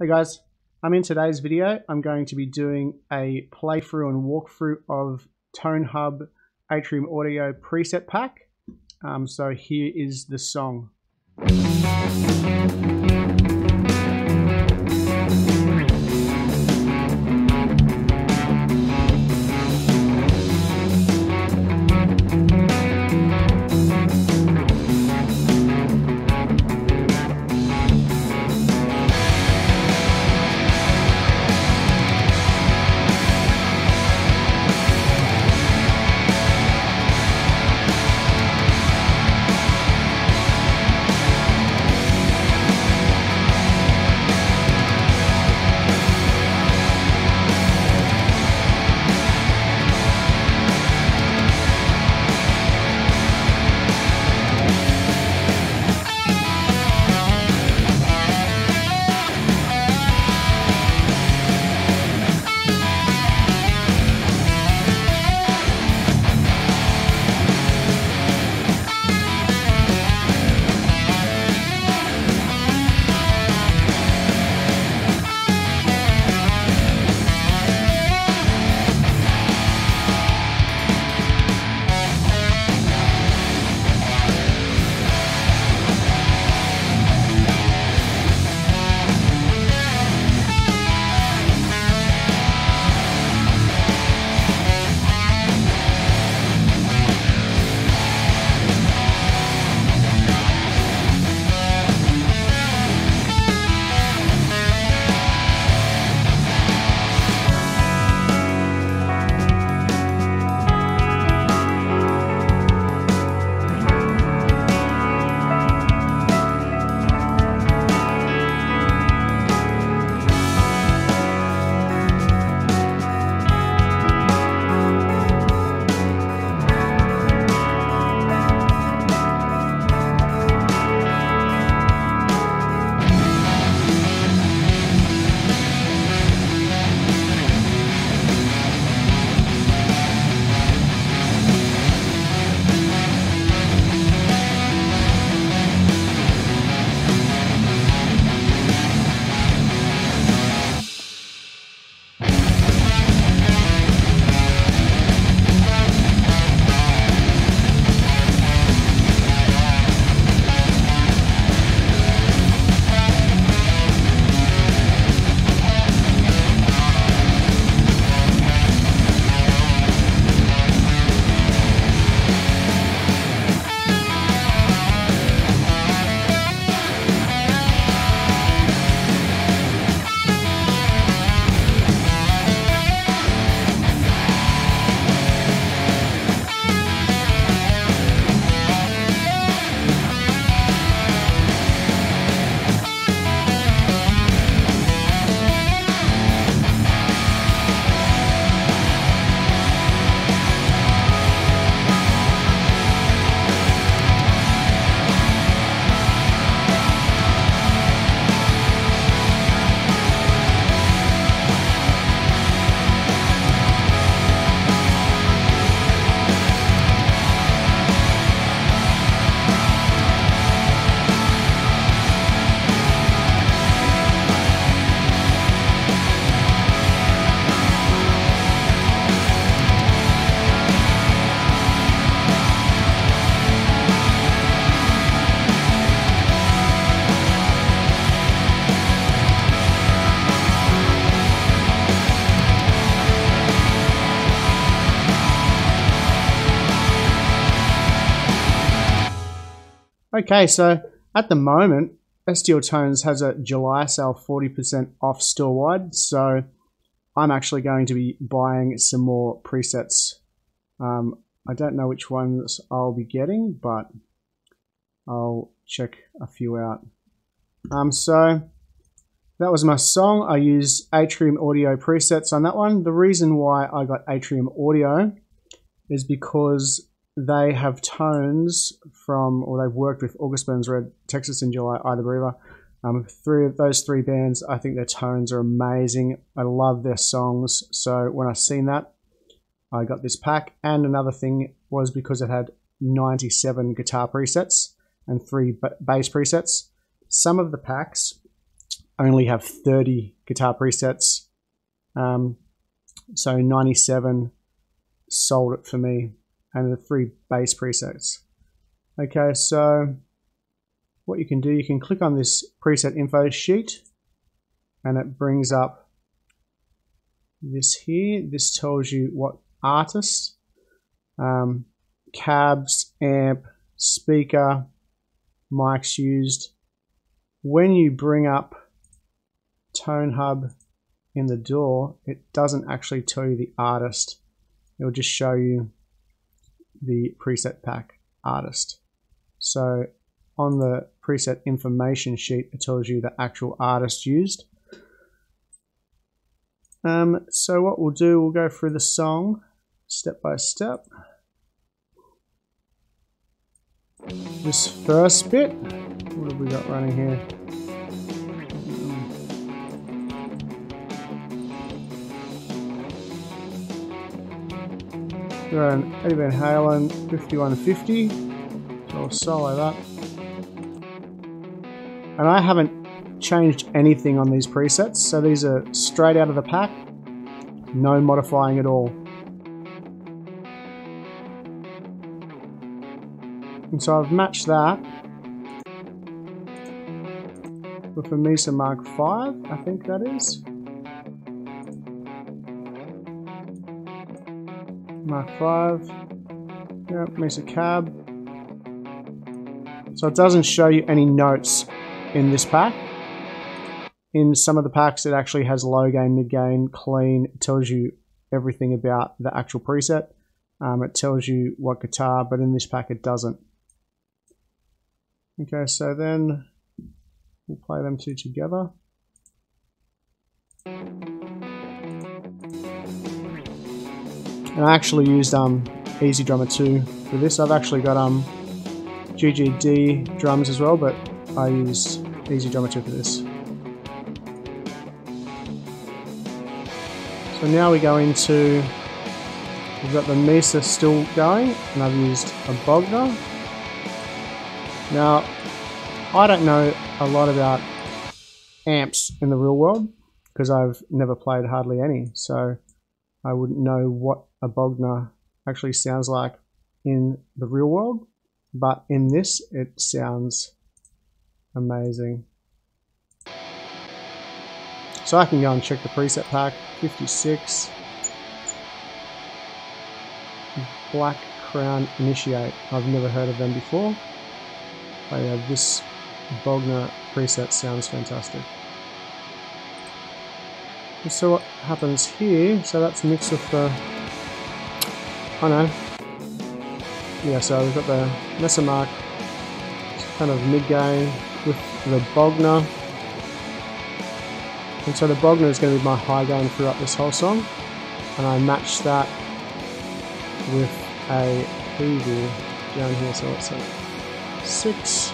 Hey guys, I'm in today's video. I'm going to be doing a playthrough and walkthrough of Tone Hub Atrium Audio preset pack. Um, so here is the song. Okay, so at the moment, STL Tones has a July sale 40% off store wide. So I'm actually going to be buying some more presets. Um, I don't know which ones I'll be getting, but I'll check a few out. Um, so that was my song. I used Atrium Audio presets on that one. The reason why I got Atrium Audio is because they have tones from, or they've worked with August Burns Red, Texas in July, Ida Believer. Um, three of those three bands, I think their tones are amazing. I love their songs. So when I seen that, I got this pack. And another thing was because it had 97 guitar presets and three bass presets. Some of the packs only have 30 guitar presets. Um, so 97 sold it for me and the three bass presets. Okay, so what you can do, you can click on this preset info sheet and it brings up this here. This tells you what artist, um, cabs, amp, speaker, mics used. When you bring up Tone Hub in the DAW, it doesn't actually tell you the artist. It will just show you the preset pack artist. So on the preset information sheet, it tells you the actual artist used. Um, so what we'll do, we'll go through the song step by step. This first bit, what have we got running here? We're on Eddie Van Halen 5150. So I'll solo that. And I haven't changed anything on these presets, so these are straight out of the pack. No modifying at all. And so I've matched that with a Mesa Mark V, I think that is. Mark 5. Yep, Mesa Cab. So it doesn't show you any notes in this pack. In some of the packs it actually has low gain, mid gain, clean. It tells you everything about the actual preset. Um, it tells you what guitar, but in this pack it doesn't. Okay, so then we'll play them two together. And I actually used um, EZdrummer 2 for this. I've actually got um, GGD drums as well, but I use EZdrummer 2 for this. So now we go into, we've got the Mesa still going, and I've used a Bogner. Now, I don't know a lot about amps in the real world, because I've never played hardly any, so I wouldn't know what a Bogner actually sounds like in the real world, but in this it sounds amazing. So I can go and check the preset pack, 56. Black Crown Initiate. I've never heard of them before. But yeah, this Bogner preset sounds fantastic. So what happens here, so that's mixed with the, oh know. yeah, so we've got the Mesa Mark, kind of mid-gain with the Bogner, and so the Bogner is going to be my high gain throughout this whole song, and I match that with a Peavey down here, so it's like 6,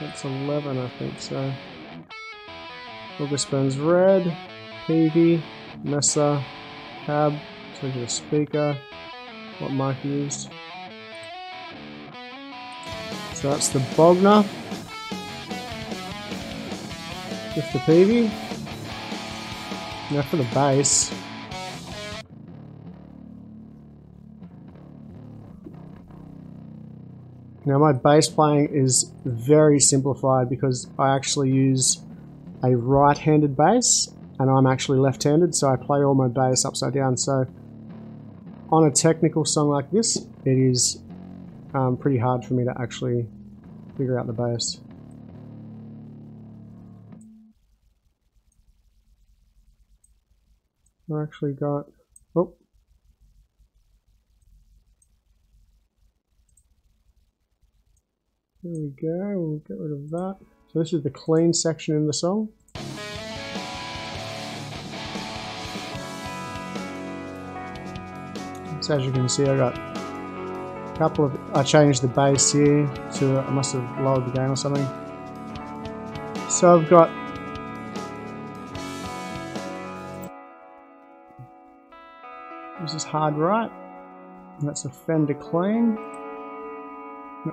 That's 11, I think so. Burns Red, Peavey, Mesa, Cab, the speaker, what mic used. So that's the Bogner with the Peavey. Now for the bass. Now my bass playing is very simplified because I actually use a right-handed bass and I'm actually left-handed so I play all my bass upside down so on a technical song like this it is um, pretty hard for me to actually figure out the bass. I actually got, oh, There we go, we'll get rid of that. So this is the clean section in the song. So as you can see I got a couple of, I changed the bass here to, I must have lowered the gain or something. So I've got This is hard right. And that's a fender clean.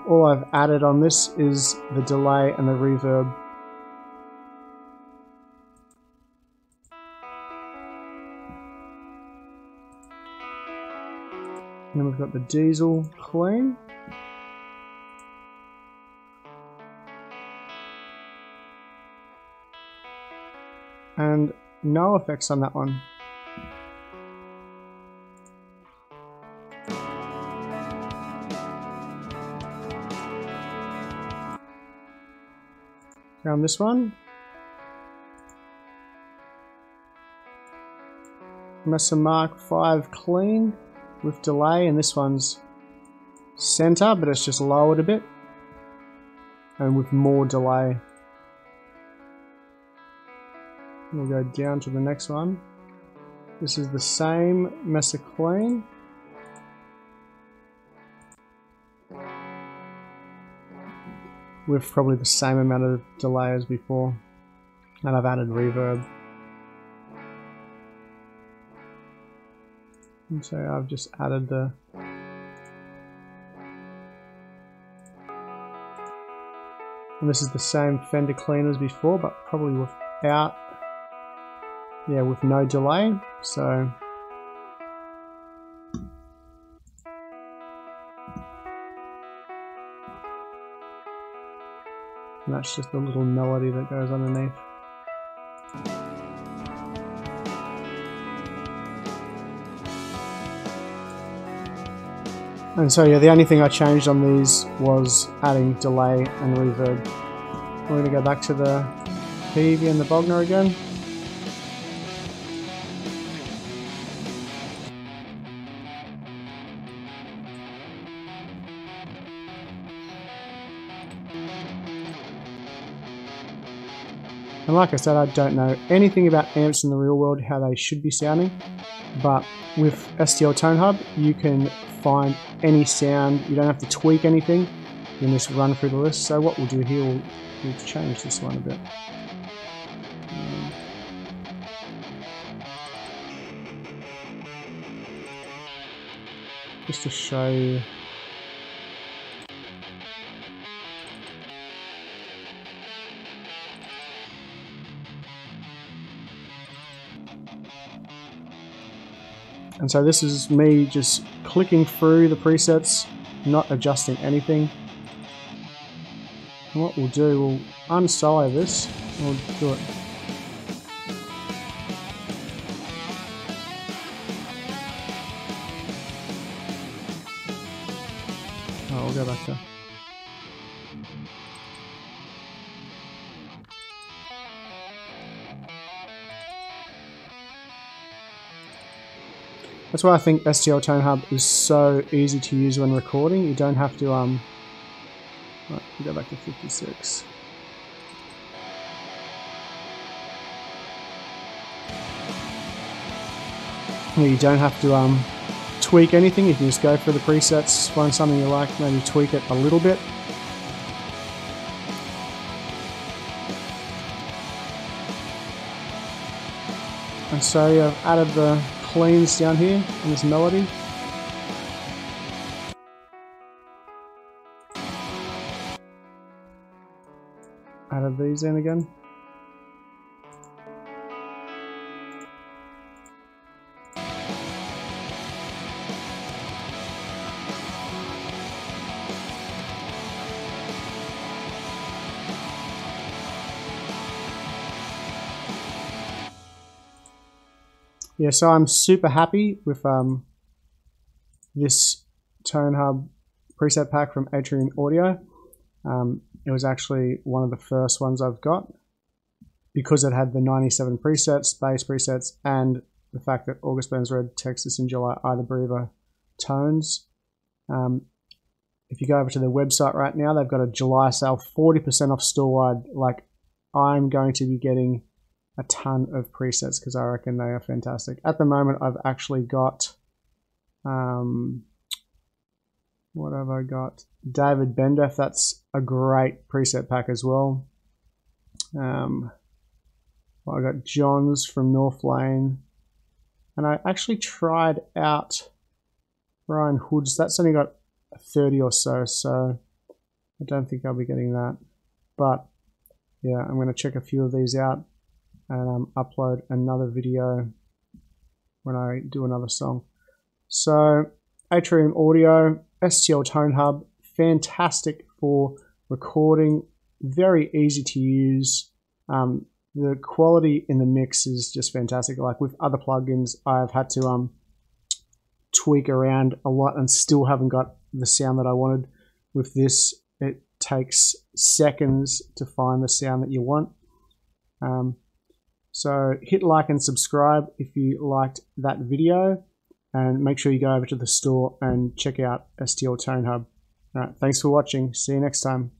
All I've added on this is the delay and the reverb. And then we've got the Diezel clean. And no effects on that one. Around this one. Mesa Mark 5 clean with delay and this one's center but it's just lowered a bit and with more delay. We'll go down to the next one. This is the same Mesa clean. With probably the same amount of delay as before. And I've added reverb. And so I've just added the and this is the same fender clean as before but probably without yeah with no delay so and that's just a little melody that goes underneath And so yeah, the only thing I changed on these was adding delay and reverb. We're going to go back to the Peavey and the Bogner again. And like I said, I don't know anything about amps in the real world, how they should be sounding, but with STL Tone Hub, you can find any sound. You don't have to tweak anything. You can just run through the list. So what we'll do here, we'll, we'll change this one a bit. Just to show you And so this is me just clicking through the presets, not adjusting anything. And what we'll do, we'll unsolo this, we'll do it. Oh, go back to That's why I think STL Tone Hub is so easy to use when recording. You don't have to, um, right, go back to 56. You don't have to um, tweak anything. You can just go for the presets, find something you like, maybe tweak it a little bit. And so I've added the cleans down here in this melody. Added these in again. Yeah, so I'm super happy with um, this Tone Hub preset pack from Atrium Audio. Um, it was actually one of the first ones I've got because it had the 97 presets, bass presets, and the fact that August Burns Red, Texas in July are the tones. Um, if you go over to their website right now, they've got a July sale, 40% off store-wide. Like, I'm going to be getting a ton of presets because I reckon they are fantastic. At the moment, I've actually got, um, what have I got? David Bendeth, that's a great preset pack as well. Um, well, I got Johns from Northlane. And I actually tried out Brian Hood's. That's only got 30 or so, so I don't think I'll be getting that. But yeah, I'm going to check a few of these out and um, upload another video when I do another song. So Atrium Audio, STL Tone Hub, fantastic for recording, very easy to use. Um, the quality in the mix is just fantastic. Like with other plugins, I've had to um, tweak around a lot and still haven't got the sound that I wanted. With this, it takes seconds to find the sound that you want. Um, so hit like and subscribe if you liked that video and make sure you go over to the store and check out STL Tone Hub. All right, thanks for watching. See you next time.